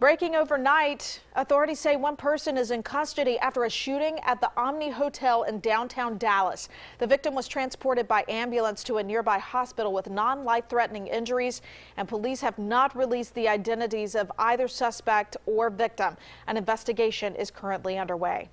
Breaking overnight, authorities say one person is in custody after a shooting at the Omni Hotel in downtown Dallas. The victim was transported by ambulance to a nearby hospital with non-life threatening injuries, and police have not released the identities of either suspect or victim. An investigation is currently underway.